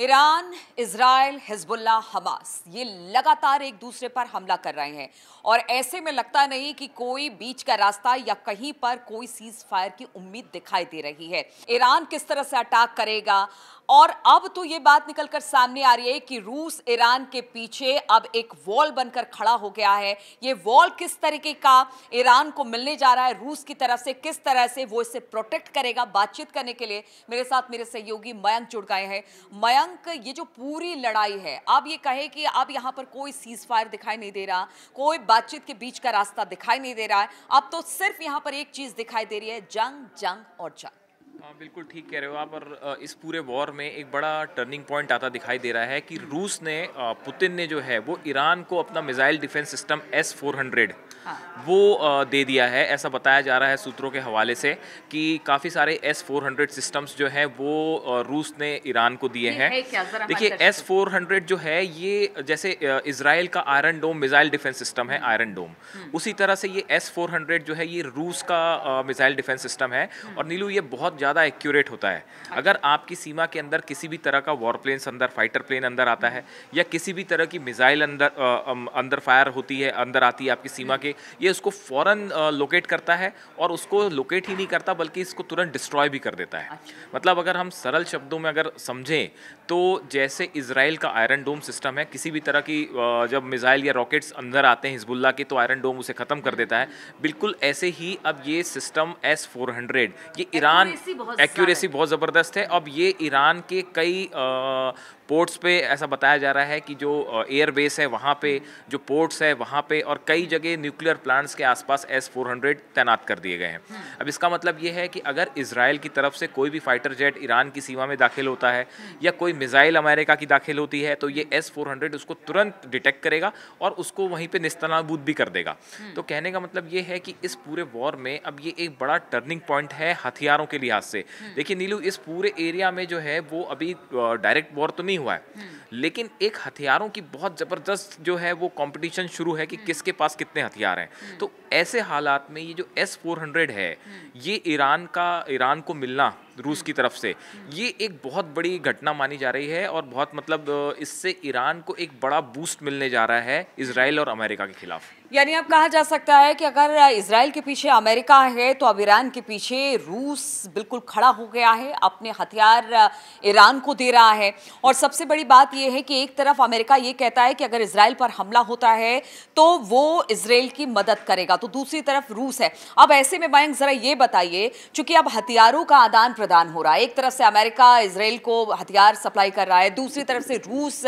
Iran Israel Hezbollah Hamas, ये लगातार एक दूसरे पर हमला कर रहे हैं। और ऐसे में लगता नहीं कि कोई बीच का रास्ता या कहीं पर कोई सीज फायर की उम्मीद दिखाई दे रही है। ईरान किस तरह से अटैक करेगा? और अब तो ये बात निकलकर सामने आ रही है कि रूस ईरान के पीछे अब एक वॉल बनकर खड़ा हो गया है। ये वॉल किस तरीके का ईरान को मिलने जा रहा है, रूस की तरफ़ से किस तरह से वो इसे प्रोटेक्ट करेगा बातचीत करने के लिए? मेरे साथ मेरे सहयोगी मयंक जुड़ गए हैं। मयंक, ये जो पूरी लड़ाई है अब ये कहे कि अब यहाँ पर कोई सीज फायर दिखाई नहीं दे रहा, कोई बातचीत के बीच का रास्ता दिखाई नहीं दे रहा है। अब तो सिर्फ़ यहाँ पर एक चीज़ दिखाई दे रही है, जंग जंग और जंग। हाँ बिल्कुल ठीक कह रहे हो आप और इस पूरे वॉर में एक बड़ा टर्निंग पॉइंट आता दिखाई दे रहा है कि रूस ने पुतिन ने जो है वो ईरान को अपना missile defence system S four hundred वो दे दिया है। ऐसा बताया जा रहा है सूत्रों के हवाले से कि काफ़ी सारे एस फोर हंड्रेड सिस्टम्स जो है वो रूस ने ईरान को दिए हैं। देखिए एस फोर हंड्रेड जो है ये जैसे इसराइल का Iron Dome missile defence system है आयरन डोम हम्म। उसी तरह से ये एस फोर हंड्रेड जो है ये रूस का मिसाइल डिफेंस सिस्टम है। हम्म। और नीलू ये बहुत ज़्यादा एक्यूरेट होता है अच्छा। अगर आपकी सीमा के अंदर किसी भी तरह का वॉर प्लेन अंदर फाइटर प्लेन अंदर आता है या किसी भी तरह की मिसाइल अंदर अंदर फायर होती है अंदर आती है आपकी सीमा। के ये उसको फ़ौरन लोकेट करता है और उसको लोकेट ही नहीं करता बल्कि इसको तुरंत डिस्ट्रॉय भी कर देता है अच्छा। मतलब अगर हम सरल शब्दों में अगर समझें तो जैसे इसराइल का आयरन डोम सिस्टम है किसी भी तरह की जब मिज़ाइल या रॉकेट्स अंदर आते हैं हिजबुल्ला के तो आयरन डोम उसे ख़त्म कर देता है बिल्कुल ऐसे ही अब ये सिस्टम एस फोर हंड्रेड ये ईरान एक्यूरेसी बहुत ज़बरदस्त है। अब ये ईरान के कई पोर्ट्स पे ऐसा बताया जा रहा है कि जो एयर बेस है, वहाँ पे जो पोर्ट्स है, वहाँ पे और कई जगह न्यूक्लियर प्लांट्स के आसपास एस फोर हंड्रेड तैनात कर दिए गए हैं। अब इसका मतलब ये है कि अगर इसराइल की तरफ़ से कोई भी फाइटर जेट ईरान की सीमा में दाखिल होता है। या कोई मिज़ाइल अमेरिका की दाखिल होती है तो ये एस फोर हंड्रेड उसको तुरंत डिटेक्ट करेगा और उसको वहीं पर निस्तनाबूद भी कर देगा। तो कहने का मतलब ये है कि इस पूरे वॉर में अब ये एक बड़ा टर्निंग पॉइंट है हथियारों के लिहाज से देखिए नीलू, इस पूरे एरिया में जो है वो अभी डायरेक्ट वॉर तो नहीं नहीं हुआ है। लेकिन एक हथियारों की बहुत ज़बरदस्त जो है वो कंपटीशन शुरू है कि किसके पास कितने हथियार हैं। तो ऐसे हालात में ये जो एस फोर हंड्रेड है ये ईरान का ईरान को मिलना रूस की तरफ़ से। ये एक बहुत बड़ी घटना मानी जा रही है और बहुत मतलब इससे ईरान को एक बड़ा बूस्ट मिलने जा रहा है इसराइल और अमेरिका के खिलाफ। यानी अब कहा जा सकता है कि अगर इसराइल के पीछे अमेरिका है तो अब ईरान के पीछे रूस बिल्कुल खड़ा हो गया है, अपने हथियार ईरान को दे रहा है। और सबसे बड़ी बात यह है कि एक तरफ़ अमेरिका ये कहता है कि अगर इसराइल पर हमला होता है तो वो इसराइल की मदद करेगा तो दूसरी तरफ़ रूस है। अब ऐसे में मयंक जरा ये बताइए, चूँकि अब हथियारों का आदान हो रहा है। एक तरफ़ से अमेरिका इसराइल को हथियार सप्लाई कर रहा है, दूसरी तरफ़ से रूस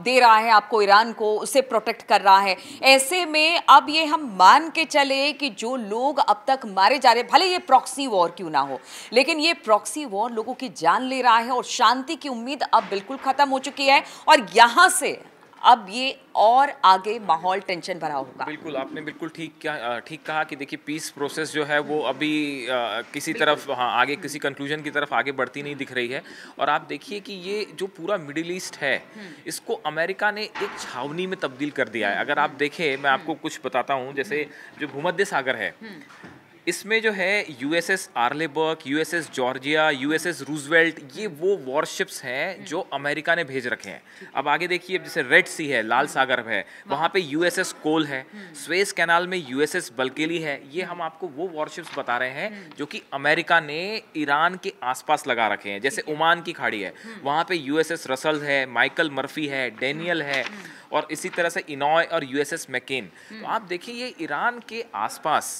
दे रहा है आपको ईरान को, उसे प्रोटेक्ट कर रहा है। ऐसे में अब ये हम मान के चले कि जो लोग अब तक मारे जा रहे, भले ये प्रॉक्सी वॉर क्यों ना हो, लेकिन ये प्रॉक्सी वॉर लोगों की जान ले रहा है और शांति की उम्मीद अब बिल्कुल खत्म हो चुकी है। और यहाँ से अब ये और आगे माहौल टेंशन भरा होगा। बिल्कुल आपने बिल्कुल ठीक क्या ठीक कहा कि देखिए पीस प्रोसेस जो है वो अभी आ, किसी तरफ़ हाँ आगे किसी कंक्लूजन की तरफ़ आगे बढ़ती नहीं दिख रही है। और आप देखिए कि ये जो पूरा मिडिल ईस्ट है हम्म। इसको अमेरिका ने एक छावनी में तब्दील कर दिया है। अगर आप देखें मैं आपको कुछ बताता हूँ जैसे जो भूमध्य सागर है हम्म। इसमें जो है U S S Arleigh Burke U S S Georgia U S S Roosevelt ये वो वॉरशिप्स हैं जो अमेरिका ने भेज रखे हैं। अब आगे देखिए जैसे रेड सी है लाल सागर है वहाँ पे यू एस एस कोल है स्वेस कैनाल में यू एस एस बल्केली है ये हम आपको वो वॉरशिप्स बता रहे हैं जो कि अमेरिका ने ईरान के आसपास लगा रखे हैं जैसे ओमान की खाड़ी है। वहाँ पे एस रसल है माइकल मर्फी है डेनियल है और इसी तरह से इनॉय और यूएसएस मैकेन तो आप देखिए ये ईरान के आसपास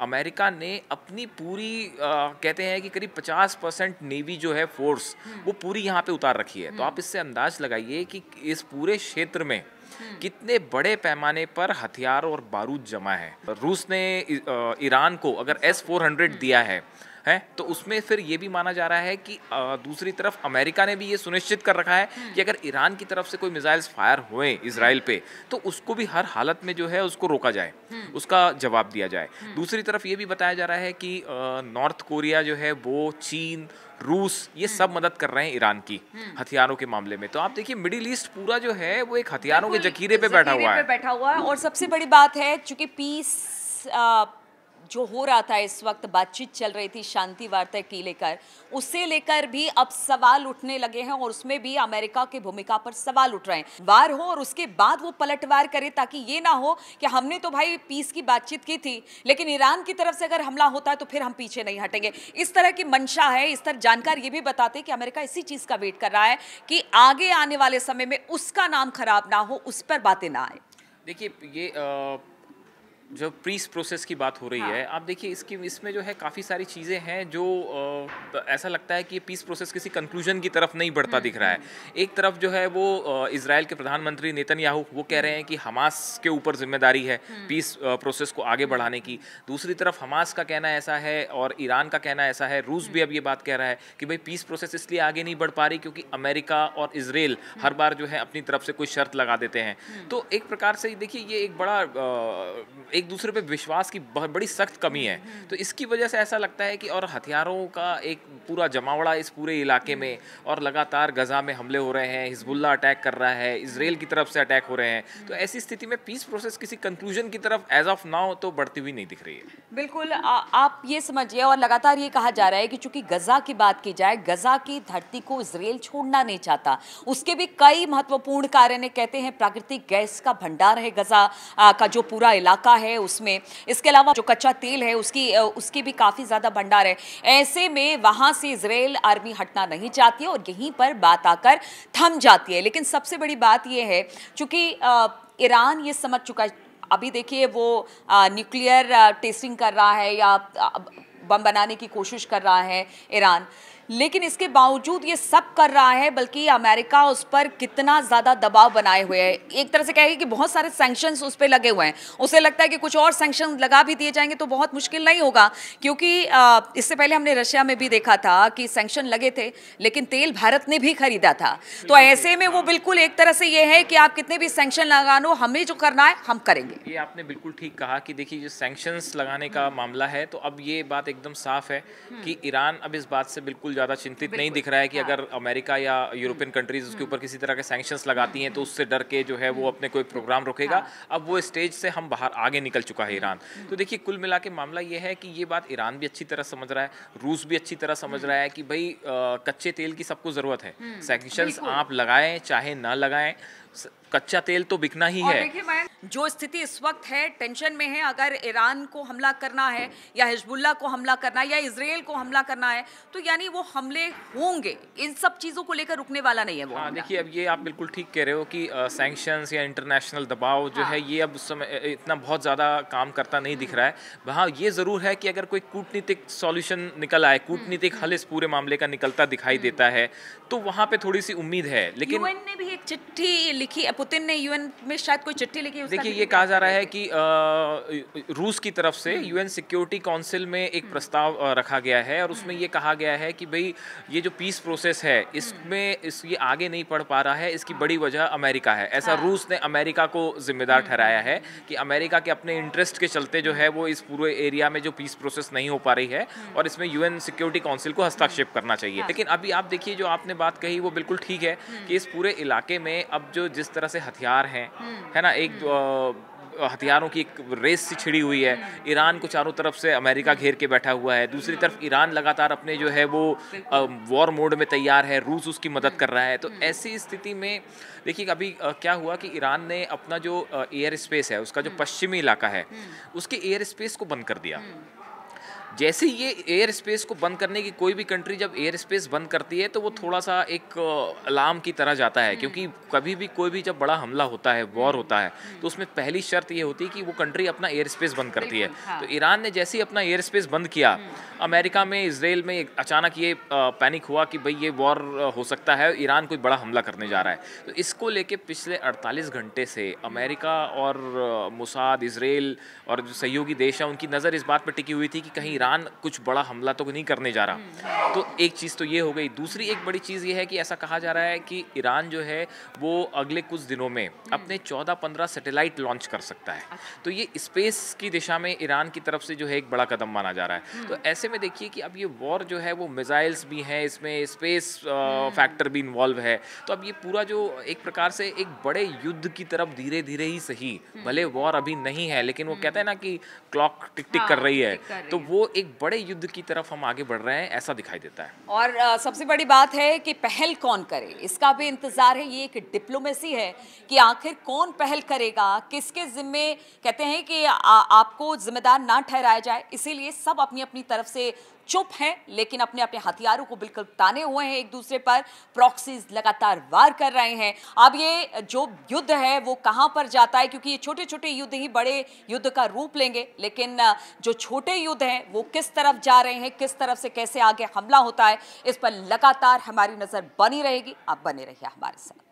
अमेरिका ने अपनी पूरी आ, कहते हैं कि करीब 50 परसेंट नेवी जो है फोर्स वो पूरी यहाँ पे उतार रखी है। तो आप इससे अंदाज लगाइए कि इस पूरे क्षेत्र में कितने बड़े पैमाने पर हथियार और बारूद जमा है। रूस ने ईरान को अगर एस फोर दिया है है? तो उसमें फिर ये भी माना जा रहा है कि दूसरी तरफ़ अमेरिका ने भी ये सुनिश्चित कर रखा है कि अगर ईरान की तरफ़ से कोई मिसाइल्स फायर हुए इसराइल पे तो उसको भी हर हालत में जो है उसको रोका जाए उसका जवाब दिया जाए। दूसरी तरफ़ ये भी बताया जा रहा है कि नॉर्थ कोरिया जो है वो चीन रूस ये सब मदद कर रहे हैं ईरान की हथियारों के मामले में। तो आप देखिए मिडिल ईस्ट पूरा जो है वो एक हथियारों के जखीरे पे बैठा हुआ है। बैठा हुआ है। और सबसे बड़ी बात है चूँकि पीस जो हो रहा था इस वक्त, बातचीत चल रही थी शांति वार्ता की लेकर, उसे लेकर भी अब सवाल उठने लगे हैं और उसमें भी अमेरिका की भूमिका पर सवाल उठ रहे हैं। वार हो और उसके बाद वो पलटवार करे ताकि ये ना हो कि हमने तो भाई पीस की बातचीत की थी, लेकिन ईरान की तरफ़ से अगर हमला होता है तो फिर हम पीछे नहीं हटेंगे। इस तरह की मंशा है, इस तरह जानकार ये भी बताते कि अमेरिका इसी चीज़ का वेट कर रहा है कि आगे आने वाले समय में उसका नाम खराब ना हो, उस पर बातें ना आए। देखिए, ये आ... जो प्रीस प्रोसेस की बात हो रही हाँ। है आप देखिए इसकी इसमें जो है काफ़ी सारी चीज़ें हैं जो आ, ऐसा लगता है कि पीस प्रोसेस किसी कंक्लूजन की तरफ़ नहीं बढ़ता हम्म, दिख रहा है हम्म। एक तरफ़ जो है वो इसराइल के प्रधानमंत्री नेतन याहू वो कह रहे हैं कि हमास के ऊपर ज़िम्मेदारी है पीस हम्म। प्रोसेस को आगे बढ़ाने की दूसरी तरफ़ हमास का कहना ऐसा है और ईरान का कहना ऐसा है रूस भी अब ये बात कह रहा है कि भाई पीस प्रोसेस इसलिए आगे नहीं बढ़ पा रही क्योंकि अमेरिका और इसराइल हर बार जो है अपनी तरफ़ से कोई शर्त लगा देते हैं तो एक प्रकार से देखिए ये एक बड़ा एक दूसरे पे विश्वास की बहुत बड़ी सख्त कमी है। तो इसकी वजह से ऐसा लगता है कि और हथियारों का एक पूरा जमावड़ा इस पूरे इलाके में और लगातार गज़ा में हमले हो रहे हैं हिजबुल्ला अटैक कर रहा है इसराइल की तरफ़ से अटैक हो रहे हैं। तो ऐसी स्थिति में पीस प्रोसेस किसी कंक्लूजन की तरफ़ एज ऑफ़ नाउ तो बढ़ती हुई नहीं दिख रही है। बिल्कुल आ, आप ये समझिए और लगातार ये कहा जा रहा है कि चूँकि गजा की बात की जाए गजा की धरती को इसराइल छोड़ना नहीं चाहता। उसके भी कई महत्वपूर्ण कारण कहते हैं प्राकृतिक गैस का भंडार है गजा का जो पूरा इलाका है उसमें। इसके अलावा जो कच्चा तेल है, उसकी उसकी भी काफ़ी ज़्यादा भंडार है। ऐसे में वहाँ से इसराइल आर्मी हटना नहीं चाहती है और यहीं पर बात आकर थम जाती है। लेकिन सबसे बड़ी बात यह है, चूँकि ईरान ये समझ चुका है, अभी देखिए वो न्यूक्लियर टेस्टिंग कर रहा है या बम बनाने की कोशिश कर रहा है ईरान। लेकिन इसके बावजूद ये सब कर रहा है बल्कि अमेरिका उस पर कितना ज़्यादा दबाव बनाए हुए है। एक तरह से कहेगी कि बहुत सारे सैंक्शन उस पर लगे हुए हैं। उसे लगता है कि कुछ और सैंक्शन लगा भी दिए जाएँगे तो बहुत मुश्किल नहीं होगा क्योंकि इससे पहले हमने रशिया में भी देखा था कि सैंक्शन लगे थे लेकिन तेल भारत ने भी खरीदा था। तो ऐसे में वो बिल्कुल एक तरह से ये है कि आप कितने भी सैंक्शन लगा लो हमें जो करना है हम करेंगे। ये आपने बिल्कुल ठीक कहा कि देखिए जो सैंक्शन लगाने का मामला है तो अब ये बात एकदम साफ़ है कि ईरान अब इस बात से बिल्कुल ज़्यादा चिंतित नहीं दिख रहा है कि हाँ। अगर अमेरिका या यूरोपियन कंट्रीज़ उसके ऊपर किसी तरह के सैंक्शंस लगाती हैं तो उससे डर के जो है वो अपने कोई प्रोग्राम रोकेगा। हाँ। अब वो स्टेज से हम बाहर आगे निकल चुका है ईरान। तो देखिए कुल मिला के मामला ये है कि ये बात ईरान भी अच्छी तरह समझ रहा है रूस भी अच्छी तरह समझ रहा है कि भाई कच्चे तेल की सबको ज़रूरत है। Sanctions hmm. आप लगाएँ चाहे ना लगाएँ कच्चा तेल तो बिकना ही है। जो स्थिति इस वक्त है टेंशन में है अगर ईरान को हमला करना है या हिजबुल्ला को हमला करना है या इसराइल को हमला करना है तो यानी वो हमले होंगे। इन सब चीज़ों को लेकर रुकने वाला नहीं है वो हाँ देखिए अब ये आप बिल्कुल ठीक कह रहे हो कि सैंक्शंस या इंटरनेशनल दबाव जो हाँ। है। ये अब उस समय इतना बहुत ज़्यादा काम करता नहीं दिख रहा है। वहाँ ये ज़रूर है कि अगर कोई कूटनीतिक सॉल्यूशन निकल आए कूटनीतिक हल इस पूरे मामले का निकलता दिखाई हम्म। देता है तो वहाँ पे थोड़ी सी उम्मीद है लेकिन ने भी एक चिट्ठी लिखी पुतिन ने यूएन में शायद कोई चिट्ठी लिखी देखिए ये कहा जा रहा है कि रूस की तरफ़ से यूएन सिक्योरिटी काउंसिल में एक हम्म। प्रस्ताव रखा गया है और उसमें हम्म। ये कहा गया है कि भाई ये जो पीस प्रोसेस है इसमें हम्म। इस ये आगे नहीं पढ़ पा रहा है इसकी बड़ी वजह अमेरिका है ऐसा हाँ। रूस ने अमेरिका को जिम्मेदार ठहराया है कि अमेरिका के अपने इंटरेस्ट के चलते जो है वो इस पूरे एरिया में जो पीस प्रोसेस नहीं हो पा रही है और इसमें यूएन सिक्योरिटी काउंसिल को हस्तक्षेप करना चाहिए हाँ। लेकिन अभी आप देखिए जो आपने बात कही वो बिल्कुल ठीक है कि इस पूरे इलाके में अब जो जिस तरह से हथियार हैं है ना? एक हथियारों की एक रेस सी छिड़ी हुई है। ईरान को चारों तरफ़ से अमेरिका घेर के बैठा हुआ है। दूसरी तरफ़ ईरान लगातार अपने जो है वो वॉर मोड में तैयार है। रूस उसकी मदद कर रहा है। तो ऐसी स्थिति में देखिए अभी क्या हुआ कि ईरान ने अपना जो एयर स्पेस है उसका जो पश्चिमी इलाका है उसके एयर स्पेस को बंद कर दिया। जैसे ये एयर स्पेस को बंद करने की कोई भी कंट्री जब एयर स्पेस बंद करती है तो वो थोड़ा सा एक अलार्म की तरह जाता है। क्योंकि कभी भी कोई भी जब बड़ा हमला होता है वॉर होता है तो उसमें पहली शर्त ये होती है कि वो कंट्री अपना एयर स्पेस बंद करती है। हाँ। तो ईरान ने जैसे ही अपना एयर स्पेस बंद किया अमेरिका में इसराइल में अचानक ये पैनिक हुआ कि भाई ये वॉर हो सकता है ईरान कोई बड़ा हमला करने जा रहा है। तो इसको लेके पिछले 48 घंटे से अमेरिका और मुसाद इसराइल और जो सहयोगी देश हैं उनकी नज़र इस बात पर टिकी हुई थी कि कहीं ईरान कुछ बड़ा हमला तो नहीं करने जा रहा। तो एक चीज़ तो ये हो गई। दूसरी एक बड़ी चीज़ ये है कि ऐसा कहा जा रहा है कि ईरान जो है वो अगले कुछ दिनों में अपने चौदह पंद्रह सेटेलाइट लॉन्च कर सकता है। तो ये स्पेस की दिशा में ईरान की तरफ़ से जो है एक बड़ा कदम माना जा रहा है। तो ऐसे में देखिए कि अब ये वॉर जो है वो मिज़ाइल्स भी हैं इसमें स्पेस फैक्टर भी इन्वॉल्व है। तो अब ये पूरा जो एक प्रकार से एक बड़े युद्ध की तरफ़ धीरे धीरे ही सही भले वॉर अभी नहीं है लेकिन वो कहते हैं ना कि क्लॉक टिक टिक कर हाँ, रही है। तो वो एक बड़े युद्ध की तरफ़ हम आगे बढ़ रहे हैं ऐसा दिखाई देता है। और आ, सबसे बड़ी बात है कि पहल कौन करे? इसका भी इंतज़ार है ये एक डिप्लोमेसी है कि आखिर कौन पहल करेगा किसके जिम्मे कहते हैं कि आ, आपको जिम्मेदार ना ठहराया जाए इसीलिए सब अपनी अपनी तरफ़ से चुप हैं, लेकिन अपने अपने हथियारों को बिल्कुल ताने हुए हैं एक दूसरे पर। प्रॉक्सीज लगातार वार कर रहे हैं। अब ये जो युद्ध है, वो कहाँ पर जाता है? क्योंकि ये छोटे छोटे युद्ध ही बड़े युद्ध का रूप लेंगे। लेकिन जो छोटे युद्ध हैं, वो किस तरफ़ जा रहे हैं? किस तरफ़ से कैसे आगे हमला होता है? इस पर लगातार हमारी नज़र बनी रहेगी। आप बने रहिए हमारे साथ।